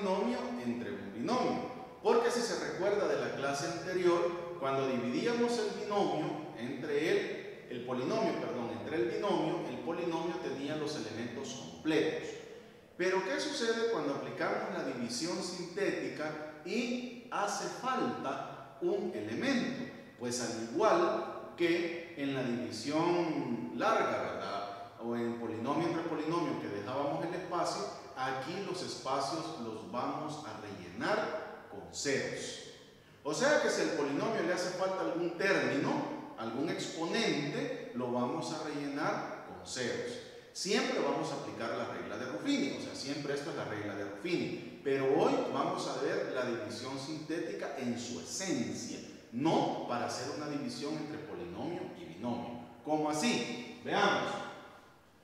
polinomio entre un binomio. Porque si se recuerda de la clase anterior, cuando dividíamos el binomio entre él, el polinomio, perdón, entre el binomio, el polinomio tenía los elementos completos. Pero ¿qué sucede cuando aplicamos la división sintética y hace falta un elemento? Pues al igual que en la división larga, ¿verdad? O en polinomio entre polinomio que dejábamos el espacio, aquí los espacios los vamos a rellenar con ceros. O sea que si al polinomio le hace falta algún término, algún exponente, lo vamos a rellenar con ceros. Siempre vamos a aplicar la regla de Ruffini, o sea, siempre esto es la regla de Ruffini. Pero hoy vamos a ver la división sintética en su esencia, no para hacer una división entre polinomio y binomio. ¿Cómo así? Veamos.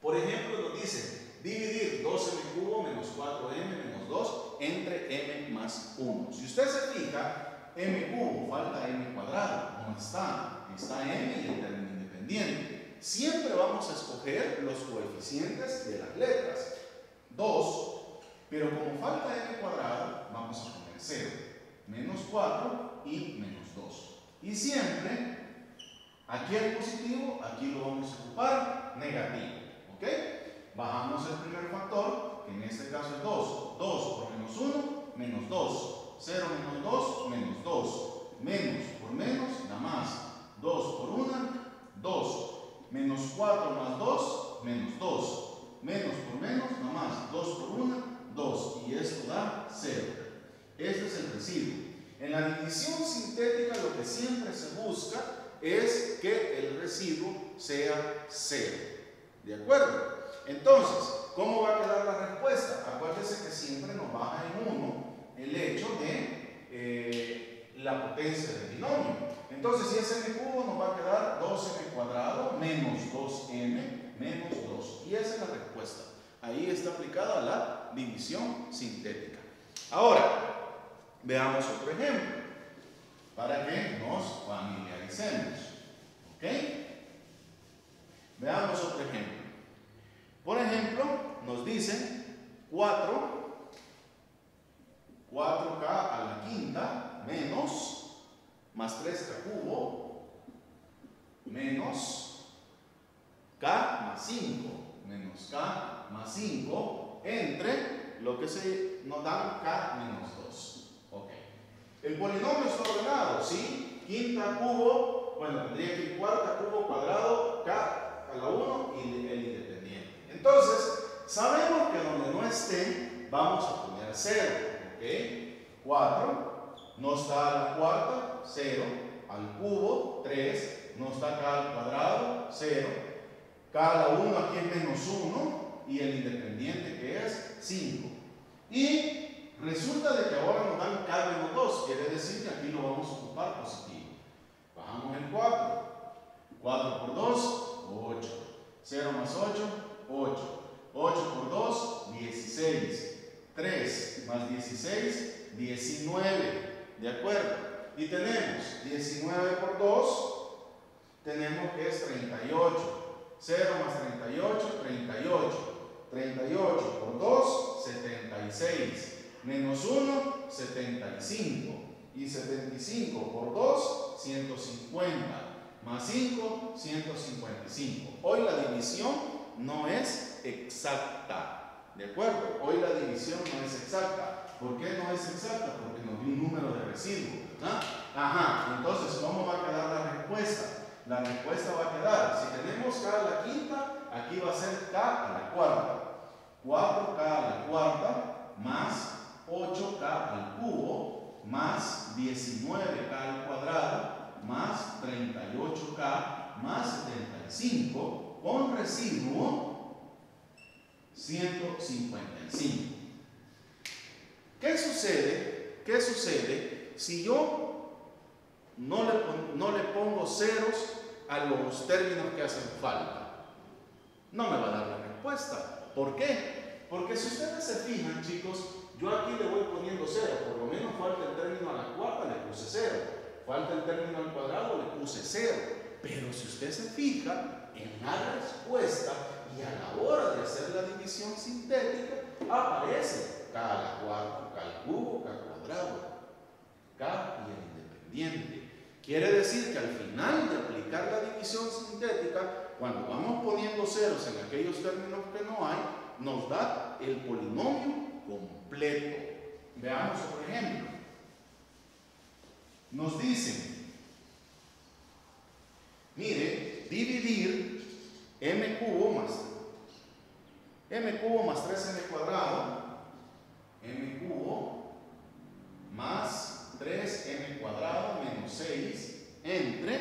Por ejemplo, nos dice dividir 2m cubo menos 4m menos 2 entre m más 1. Si usted se fija, m cubo, falta m cuadrado, no está, está m y el término independiente. Siempre vamos a escoger los coeficientes de las letras. 2, pero como falta m cuadrado, vamos a poner 0. Menos 4 y menos 2. Y siempre, aquí el positivo, aquí lo vamos a ocupar negativo. ¿Ok? Bajamos el primer factor, que en este caso es 2. 2 por menos 1, menos 2. 0 menos 2, menos 2. Menos por menos, nada más. 2 por 1, 2. Menos 4 más 2, menos 2. Menos por menos, nada más. 2 por 1, 2. Y esto da 0. Este es el residuo. En la división sintética lo que siempre se busca es que el residuo sea 0. ¿De acuerdo? Entonces, ¿cómo va a quedar la respuesta? Acuérdese que siempre nos baja en 1 el hecho de eh, la potencia del binomio. Entonces, si es m cubo, nos va a quedar 2m cuadrado menos 2m menos 2. Y esa es la respuesta. Ahí está aplicada la división sintética. Ahora, veamos otro ejemplo para que nos familiaricemos. ¿Ok? Veamos otro ejemplo. Por ejemplo, nos dicen 4, 4k a la quinta menos más 3k cubo menos k más 5 menos k más 5 entre lo que se nos da k menos 2. Ok. El polinomio está ordenado, ¿sí? Quinta cubo, bueno, tendría que ir cuarta cubo cuadrado k la 1 y el independiente. Entonces, sabemos que donde no esté, vamos a poner 0. ¿Ok? 4, no está a la cuarta, 0. Al cubo, 3. No está acá al cuadrado, 0. K a la 1 aquí es menos 1. Y el independiente que es 5. Y resulta de que ahora nos dan K menos 2. Quiere decir que aquí lo vamos a ocupar positivo. Bajamos el 4. 4 por 2, 8. 0 más 8, 8. 8 por 2, 16. 3 más 16, 19. ¿De acuerdo? Y tenemos 19 por 2, tenemos que es 38. 0 más 38, 38. 38 por 2, 76. Menos 1, 75. Y 75 por 2, 150. Más 5, 155. Hoy la división no es exacta. ¿De acuerdo? Hoy la división no es exacta. ¿Por qué no es exacta? Porque nos dio un número de residuos. Ajá, entonces, ¿cómo va a quedar la respuesta? La respuesta va a quedar, si tenemos K a la quinta, aquí va a ser K a la cuarta. 4K a la cuarta más 8K al cubo más 19K al cuadrado más 38K más 75 con residuo 155. ¿Qué sucede? ¿Qué sucede si yo no le, no le pongo ceros a los términos que hacen falta? No me va a dar la respuesta. ¿Por qué? Porque si ustedes se fijan, chicos, yo aquí le voy poniendo cero. Por lo menos falta el término a la cuarta, le puse cero. Falta el término al cuadrado, le puse cero. Pero si usted se fija, en la respuesta y a la hora de hacer la división sintética aparece K a la cuarta, k al cubo, k cuadrado. K y el independiente. Quiere decir que al final de aplicar la división sintética, cuando vamos poniendo ceros en aquellos términos que no hay, nos da el polinomio completo. Veamos por ejemplo. Nos dicen, mire, dividir m cubo más m cubo más 3m cuadrado, m cubo más 3m cuadrado menos 6 entre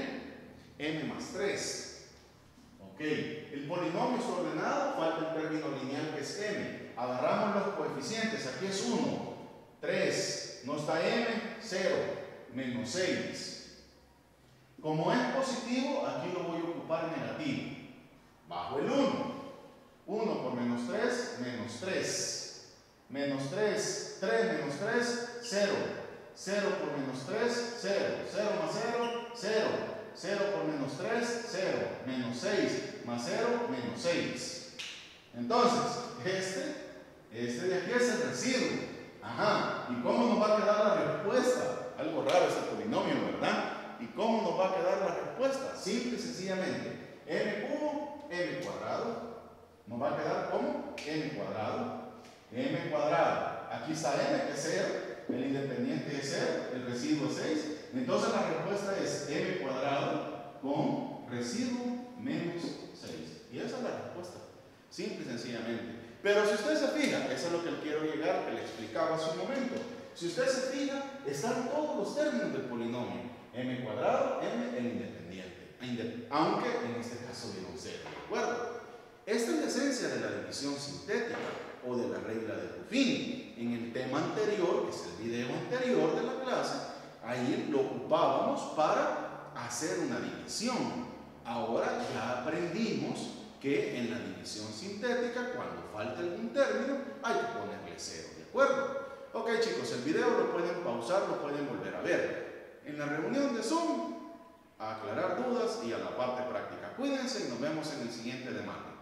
m más 3. Ok, el polinomio es ordenado, falta el término lineal que es m. Agarramos los coeficientes, aquí es 1, 3, no está m, 0, menos 6. Como es positivo, aquí lo voy a ocupar negativo. Bajo el 1. 1 por menos 3, menos 3. Menos 3, 3 menos 3, 0. 0 por menos 3, 0. 0 más 0, 0. 0 por menos 3, 0. Menos 6 más 0, menos 6. Entonces, este, este de aquí es el residuo. Ajá. ¿Y cómo nos va a quedar la respuesta? Algo raro ese polinomio, ¿verdad? ¿Y cómo va a quedar la respuesta? Simple y sencillamente. m cubo, m cuadrado. Nos va a quedar como m cuadrado. m cuadrado. Aquí está m, que es 0. El independiente es 0. El residuo es 6. Entonces la respuesta es m cuadrado con residuo menos 6. Y esa es la respuesta. Simple y sencillamente. Pero si usted se fija, eso es lo que quiero llegar, que le explicaba hace un momento. Si usted se fija, están todos los términos del polinomio. m cuadrado, m el independiente. Aunque en este caso viene un 0, ¿de acuerdo? Esta es la esencia de la división sintética o de la regla de Ruffini. En el tema anterior, que es el video anterior de la clase, ahí lo ocupábamos para hacer una división. Ahora ya aprendimos que en la división sintética, cuando falta algún término, hay que ponerle cero, ¿de acuerdo? Ok chicos, el video lo pueden pausar, lo pueden volver a ver. En la reunión de Zoom, a aclarar dudas y a la parte práctica. Cuídense y nos vemos en el siguiente de martes.